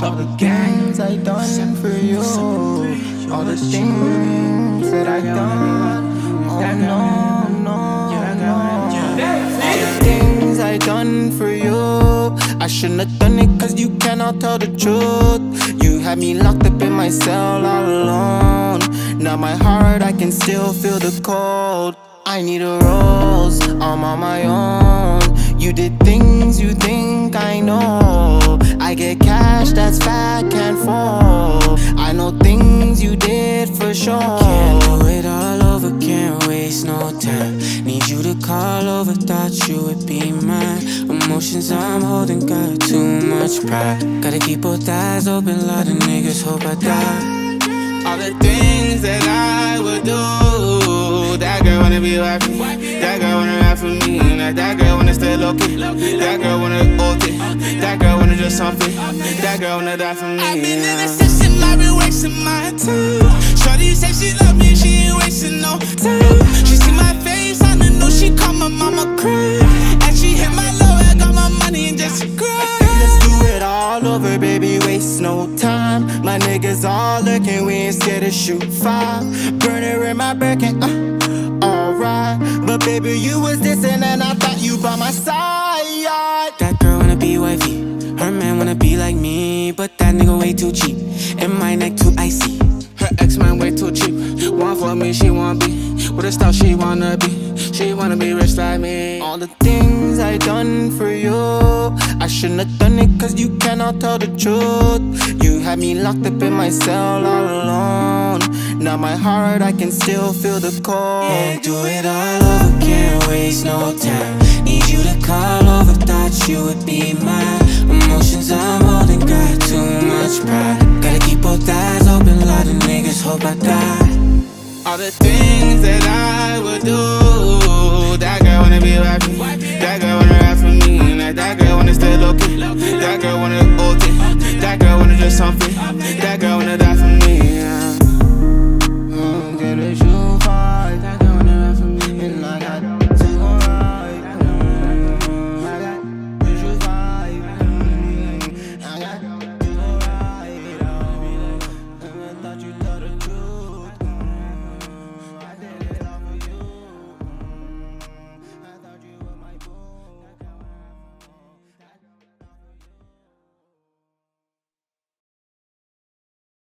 All the things I done for you, all the things that I done. Oh no, no, no. All the things I done for you. I shouldn't have done it cause you cannot tell the truth. You had me locked up in my cell all alone. Now my heart, I can still feel the cold. I need a rose, that's fat, can't fall. I know things you did for sure. Can't do it all over, can't waste no time. Need you to call over, thought you would be mine. Emotions I'm holding got too much pride. Gotta keep both eyes open, lot of niggas hope I die. All the things that I would do. That girl wanna be wife. That, that girl wanna stay low key. That girl wanna it. That girl wanna just something. That girl wanna die for me. I've been in a session, I've been wasting my time. Shorty say she love me, she ain't wasting no time. She see my face on the news, she call my mama cry. And she hit my low, I got my money and just cry. Let's do it all over, baby. Waste no time. My niggas all looking, we ain't scared to shoot five. Burner in my Birkin, uh, alright. But baby, you was dissing and I thought you by my side. That girl wanna be wifey. Her man wanna be like me, but that nigga way too cheap. And my neck too icy. Her ex man way too cheap. One for me, she wanna be. With the style she wanna be. She wanna be rich like me. All the things I done for you. I shouldn't have done it cause you cannot tell the truth. You had me locked up in my cell all alone. Now my heart, I can still feel the cold. Can't do it all over, can't waste no time. Need you to call over, thought you would be mine. Emotions I'm holding got too much pride. Gotta keep both eyes open, lot of niggas hope I die. All the things that I would do. That girl wanna be wife. That girl wanna ride for me. That, that girl wanna stay low key. That girl wanna it. That girl wanna do something.